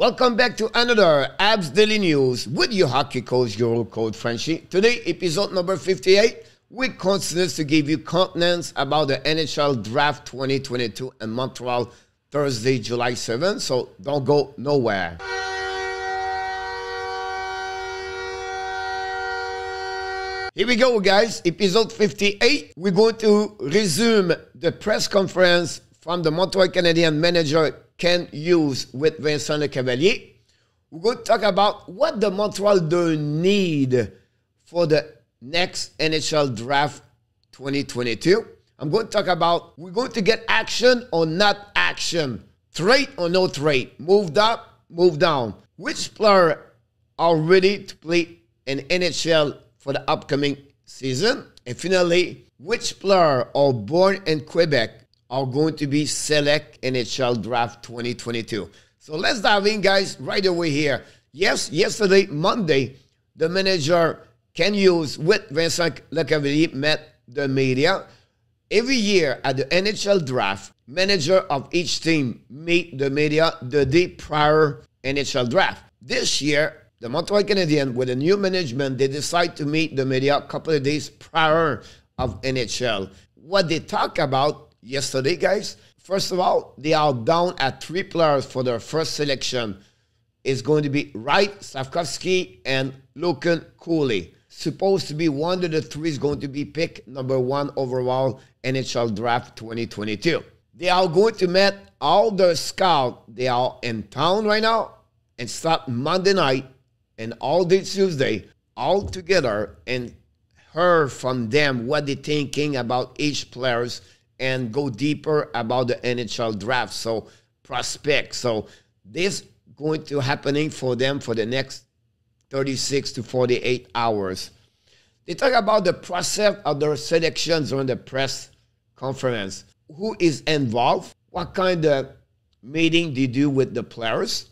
Welcome back to another Abs Daily News with your hockey coach, your coach Frenchy. Today, episode number 58. We continue to give you contents about the NHL Draft 2022 in Montreal, Thursday, July 7th. So don't go nowhere. Here we go, guys. Episode 58. We're going to resume the press conference from the Montreal Canadiens manager Kent Hughes with Vincent Lecavalier. We're going to talk about what the Montreal do need for the next NHL draft 2022. I'm going to talk about we're going to get action or not action, trade or no trade, moved up, moved down. Which player are ready to play in NHL for the upcoming season? And finally, which player are born in Quebec are going to be select NHL draft 2022? So let's dive in, guys, right away here. Yes, yesterday, Monday, the manager Kent Hughes with Vincent Lecavalier met the media. Every year at the NHL draft, manager of each team meet the media the day prior NHL draft. This year, the Montreal Canadiens, with a new management, they decide to meet the media a couple of days prior of NHL. What they talk about yesterday, guys, first of all, they are down at three players for their first selection. It's going to be Wright, Slafkovsky, and Logan Cooley. Supposed to be one of the three is going to be pick number one overall NHL draft 2022. They are going to meet all the scouts. They are in town right now and start Monday night and all day Tuesday all together and hear from them what they're thinking about each players and go deeper about the NHL draft. So prospect. So this going to happening for them for the next 36 to 48 hours. They talk about the process of their selections during the press conference. Who is involved? What kind of meeting they do with the players?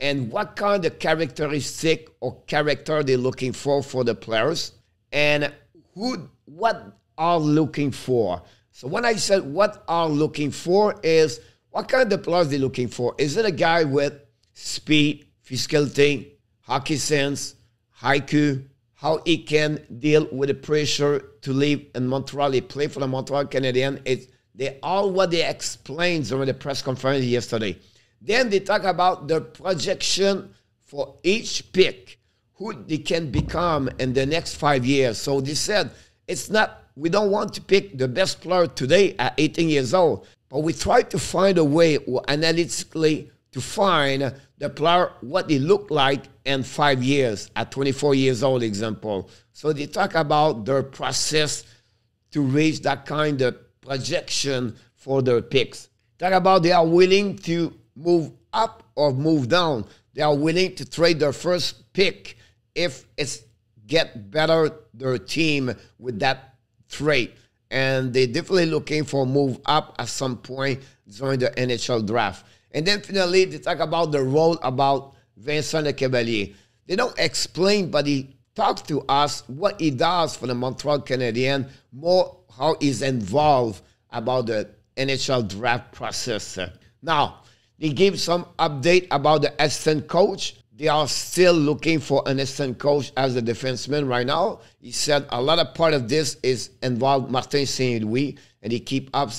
And what kind of characteristic or character they're looking for for the players? And who, what are looking for? So when I said what are looking for is what kind of players they're looking for? Is it a guy with speed, physicality, hockey sense, haiku, how he can deal with the pressure to live in Montreal. He play for the Montreal Canadiens. It's they all what they explained during the press conference yesterday. Then they talk about the projection for each pick, who they can become in the next five years. So they said it's not we don't want to pick the best player today at 18 years old, but we try to find a way analytically to find the player what they look like in five years at 24 years old example. So they talk about their process to reach that kind of projection for their picks. Talk about they are willing to move up or move down. They are willing to trade their first pick if it's get better their team with that trade and they're definitely looking for a move up at some point during the NHL draft and then finally, they talk about the role about Vincent Lecavalier. They don't explain, but he talks to us what he does for the Montreal Canadiens, more how he's involved about the NHL draft process. Now, they give some update about the assistant coach. They are still looking for an assistant coach as a defenseman right now. He said a lot of part of this is involved Martin St. Louis, and he keep up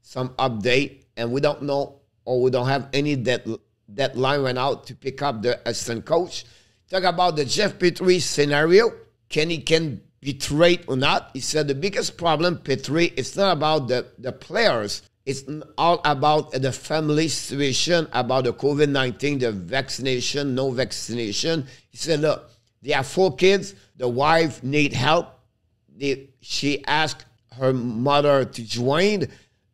some update, and we don't know or we don't have any that that line right now to pick up the assistant coach. Talk about the Jeff Petry scenario. Can he can be traded or not? He said the biggest problem, Petry it's not about the, the players. It's all about the family situation, about the COVID 19, the vaccination, no vaccination. He said, look, there are four kids. The wife need help. They, she asked her mother to join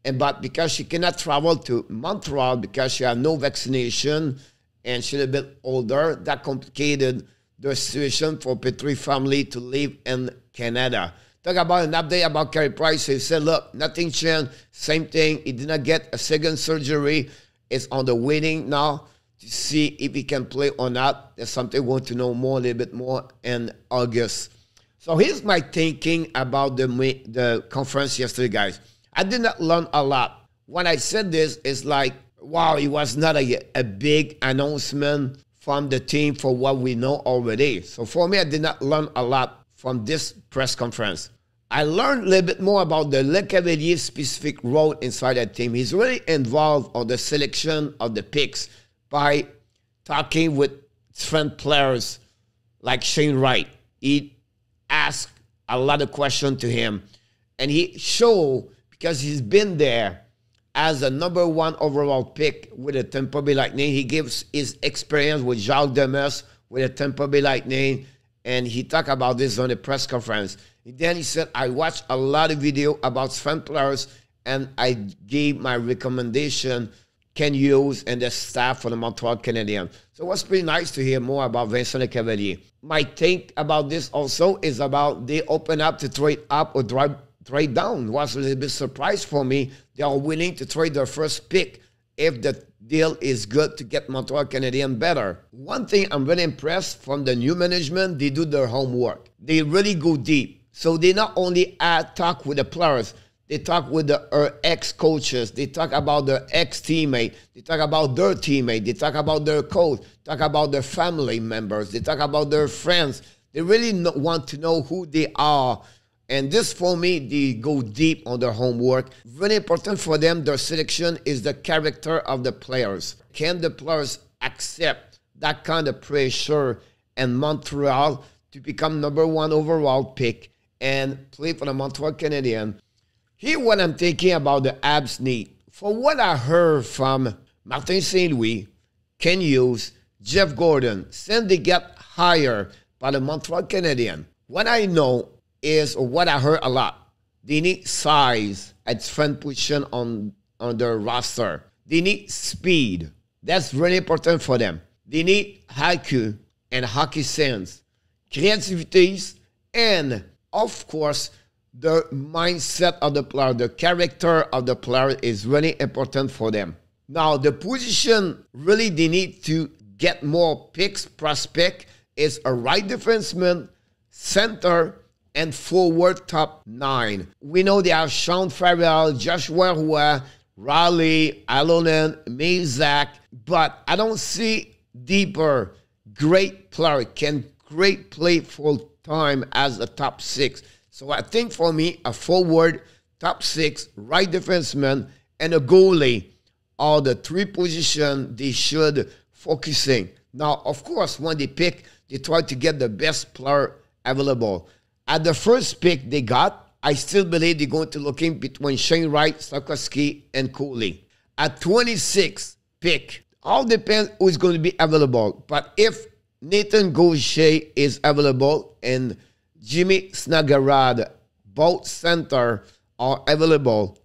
and but because she cannot travel to Montreal because she had no vaccination and she's a bit older, that complicated the situation for Petry family to live in Canada. Talk about an update about Carey Price. He said, look, nothing changed. Same thing. He did not get a second surgery. It's on the waiting now to see if he can play or not. There's something we want to know more, a little bit more in August. So here's my thinking about the, the conference yesterday, guys. I did not learn a lot. When I said this, it's like wow, it was not a, a big announcement from the team for what we know already. So for me, I did not learn a lot from this press conference. I learned a little bit more about the Lecavalier's specific role inside that team. He's really involved on the selection of the picks by talking with different players like Shane Wright. He asked a lot of questions to him, and he showed because he's been there as a number one overall pick with the Tampa Bay Lightning. He gives his experience with Jacques Demers with the Tampa Bay Lightning, and he talked about this on the press conference. Then he said, I watched a lot of video about players, and I gave my recommendation Kent Hughes and the staff for the Montreal Canadiens. So it was pretty nice to hear more about Vincent Cavalier. My take about this also is about they open up to trade up or drive trade down. It was a little bit surprise for me. They are willing to trade their first pick if the deal is good to get Montreal Canadiens better. One thing I'm really impressed from the new management, they do their homework. They really go deep. So they not only add talk with the players, they talk with the uh, ex coaches. They talk about their ex teammate. They talk about their teammate. They talk about their coach. Talk about their family members. They talk about their friends. They really want to know who they are and this for me, they go deep on their homework. Very important for them, their selection is the character of the players. Can the players accept that kind of pressure and Montreal to become number one overall pick and play for the Montreal Canadiens? Here, what I'm thinking about the Abs need. For what I heard from Martin St. Louis, Kent Hughes, Jeff Gorton, they get hired by the Montreal Canadiens, what I know is what I heard a lot. They need size at front position on, on their roster. They need speed. That's really important for them. They need IQ and hockey sense, creativity, and of course, the mindset of the player, the character of the player is really important for them. Now, the position really they need to get more picks prospect is a right defenseman, center, and forward top nine. We know they have Sean Farrell, Joshua Roy, Raleigh, Ylönen, Mysak, but I don't see deeper great player can great play full time as a top six. So I think for me, a forward, top six, right defenseman, and a goalie are the three positions they should focusing. Now, of course, when they pick, they try to get the best player available. At the first pick they got, I still believe they're going to look in between Shane Wright, Slafkovsky, and Cooley. At 26 pick, all depends who is going to be available. But if Nathan Gaucher is available and Jimmy Snuggerud, both center, are available,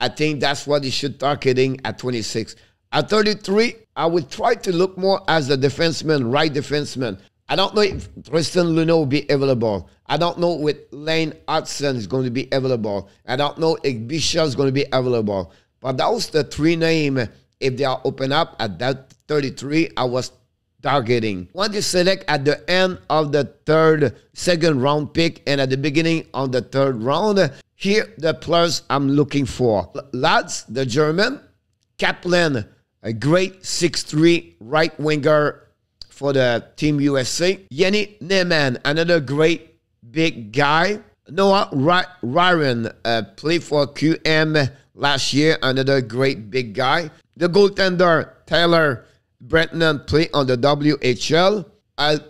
I think that's what he should targeting at 26. At 33, I would try to look more as a defenseman, right defenseman. I don't know if Tristan Luneau will be available. I don't know if Lane Hutson is going to be available. I don't know if Bishop is going to be available. But those the three names, if they are open up at that 33, I was targeting. When you select at the end of the third, second round pick and at the beginning of the third round, here the players I'm looking for. Lads, the German, Kaplan, a great six-three right winger for the Team USA. Yannick Neiman, another great big guy. Noah Warren uh, played for QM last year, another great big guy. The goaltender, Tyler Brennan, play on the WHL.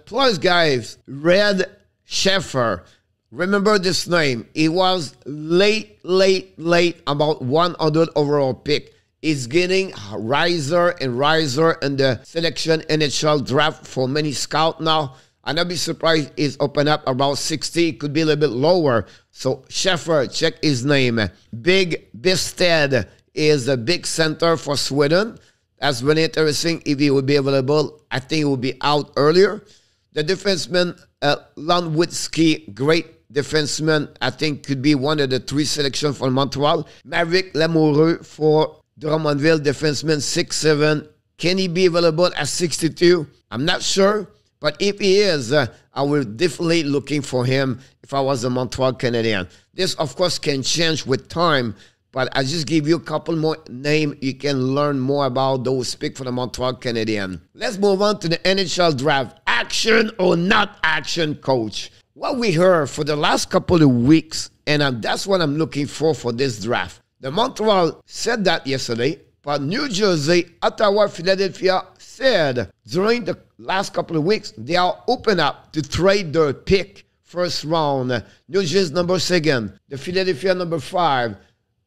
Plus, guys, Red Schaefer. Remember this name. He was late, late, late, about 100 overall pick is getting riser and riser in the selection NHL draft for many scouts now. And I'd be surprised is open up about 60. It could be a little bit lower. So Schaefer, check his name. Big Bystedt is a big center for Sweden. That's really interesting. If he would be available, I think he will be out earlier. The defenseman, uh, Lundwitsky, great defenseman. I think could be one of the three selections for Montreal. Maverick Lamoureux for Drummondville defenseman, six seven. Can he be available at 62? I'm not sure. But if he is, uh, I will definitely looking for him if I was a Montreal Canadian. This, of course, can change with time. But I just give you a couple more names. You can learn more about those speak for the Montreal Canadiens. Let's move on to the NHL draft. Action or not action, coach? What we heard for the last couple of weeks, and um, that's what I'm looking for for this draft. The Montreal said that yesterday, but New Jersey, Ottawa, Philadelphia said during the last couple of weeks they are open up to trade their pick first round. New Jersey number second, the Philadelphia number five,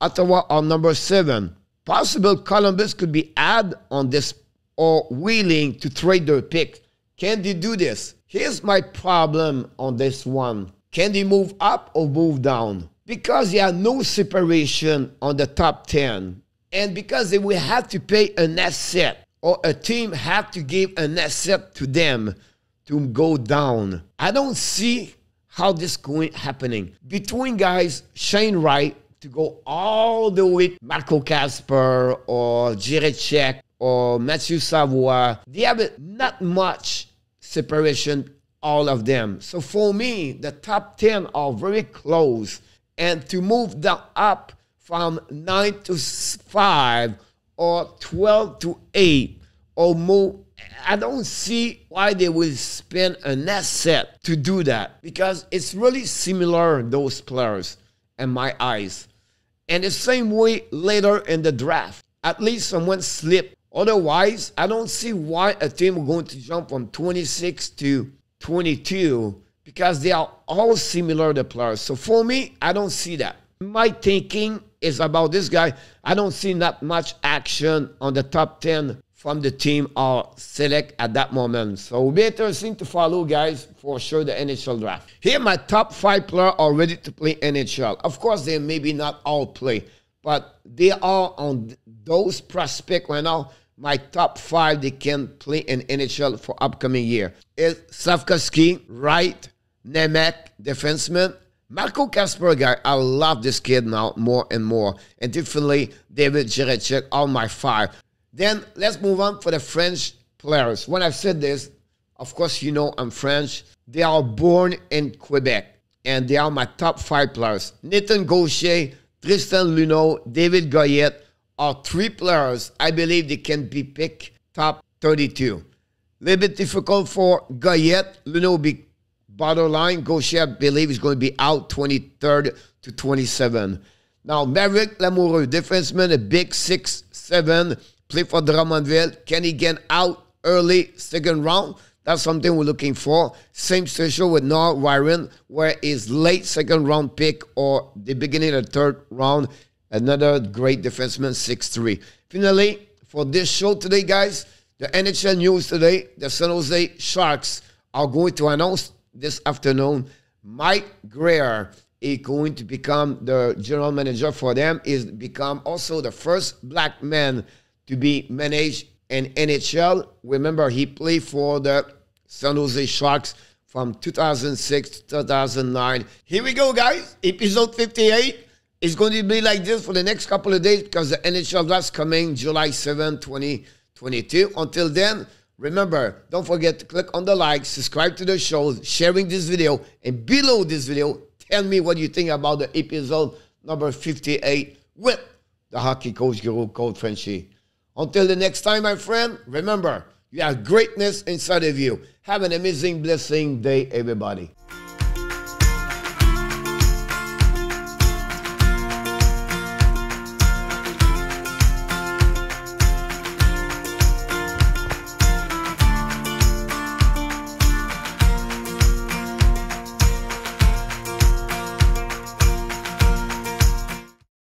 Ottawa on number seven. Possible Columbus could be add on this or willing to trade their pick. Can they do this? Here's my problem on this one. Can they move up or move down? Because there are no separation on the top 10, and because they will have to pay an asset or a team have to give an asset to them to go down. I don't see how this going happening. Between guys, Shane Wright to go all the way Marco Kasper or Jiricek or Matthew Savoie. They have not much separation, all of them. So for me, the top 10 are very close. And to move them up from 9 to 5 or 12 to 8 or move I don't see why they will spend an asset to do that because it's really similar, those players, in my eyes. And the same way later in the draft. At least someone slipped. Otherwise, I don't see why a team going to jump from 26 to 22 because they are all similar the players. So for me, I don't see that. My thinking is about this guy. I don't see that much action on the top 10 from the team are select at that moment. So it'll be interesting to follow, guys, for sure, the NHL draft. Here, my top five players are ready to play NHL. Of course, they maybe not all play, but they are on those prospects right now. My top five, they can play in NHL for upcoming year. Is Slafkovsky, right, Nemec, defenseman, Marco Kasper guy, I love this kid now more and more. And definitely David Jiricek, all my five. Then let's move on for the French players. When I've said this, of course, you know I'm French. They are born in Quebec, and they are my top five players. Nathan Gaucher, Tristan Luneau, David Goyette are three players I believe they can be picked top 32. A little bit difficult for Goyette. Luneau will be borderline. Gauthier, I believe, is going to be out 23rd to 27. Now, Maverick Lamoureux, defenseman, a big six seven play for Drummondville. Can he get out early second round? That's something we're looking for. Same situation with Noah Warren, where is late second round pick or the beginning of the third round. Another great defenseman, 6'3. Finally, for this show today, guys, the NHL news today, the San Jose Sharks are going to announce this afternoon Mike Grier is going to become the general manager for them, is become also the first black man to be managed in NHL. Remember, he played for the San Jose Sharks from 2006 to 2009. Here we go, guys. Episode 58 is going to be like this for the next couple of days because the NHL draft's coming July 7, 2022. Until then, remember, don't forget to click on the like, subscribe to the show, sharing this video, and below this video, tell me what you think about the episode number 58 with the hockey coach guru, Coach Frenchy. Until the next time, my friend, remember, you have greatness inside of you. Have an amazing, blessing day, everybody.